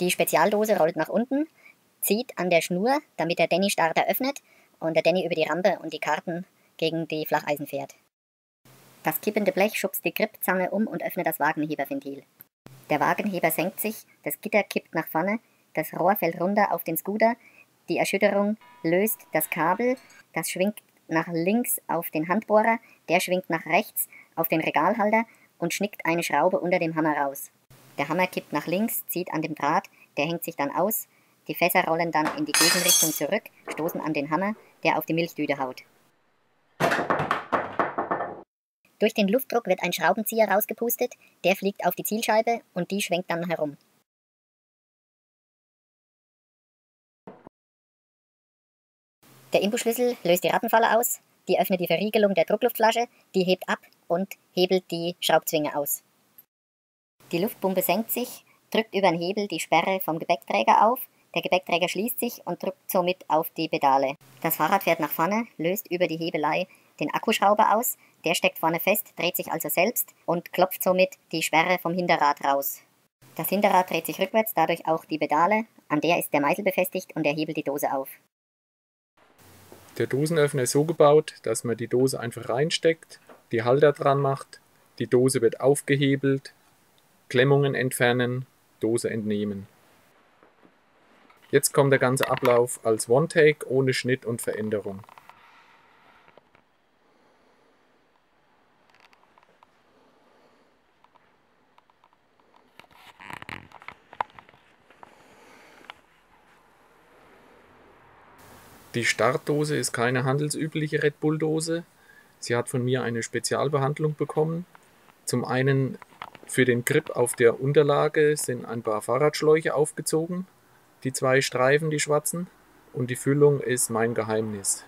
Die Spezialdose rollt nach unten, zieht an der Schnur, damit der Danny-Starter öffnet und der Danny über die Rampe und die Karten gegen die Flacheisen fährt. Das kippende Blech schubst die Gripzange um und öffnet das Wagenheberventil. Der Wagenheber senkt sich, das Gitter kippt nach vorne, das Rohr fällt runter auf den Scooter, die Erschütterung löst das Kabel, das schwingt nach links auf den Handbohrer, der schwingt nach rechts auf den Regalhalter und schnickt eine Schraube unter dem Hammer raus. Der Hammer kippt nach links, zieht an dem Draht, der hängt sich dann aus, die Fässer rollen dann in die Gegenrichtung zurück, stoßen an den Hammer, der auf die Milchtüte haut. Durch den Luftdruck wird ein Schraubenzieher rausgepustet, der fliegt auf die Zielscheibe und die schwenkt dann herum. Der Imbusschlüssel löst die Rattenfalle aus, die öffnet die Verriegelung der Druckluftflasche, die hebt ab und hebelt die Schraubzwinge aus. Die Luftpumpe senkt sich, drückt über den Hebel die Sperre vom Gepäckträger auf, der Gepäckträger schließt sich und drückt somit auf die Pedale. Das Fahrrad fährt nach vorne, löst über die Hebelei den Akkuschrauber aus, der steckt vorne fest, dreht sich also selbst und klopft somit die Sperre vom Hinterrad raus. Das Hinterrad dreht sich rückwärts, dadurch auch die Pedale, an der ist der Meißel befestigt und er hebelt die Dose auf. Der Dosenöffner ist so gebaut, dass man die Dose einfach reinsteckt, die Halter dran macht, die Dose wird aufgehebelt, Klemmungen entfernen, Dose entnehmen. Jetzt kommt der ganze Ablauf als One-Take ohne Schnitt und Veränderung. Die Startdose ist keine handelsübliche Red Bull Dose. Sie hat von mir eine Spezialbehandlung bekommen. Zum einen für den Grip auf der Unterlage sind ein paar Fahrradschläuche aufgezogen, die zwei Streifen, die schwarzen, und die Füllung ist mein Geheimnis.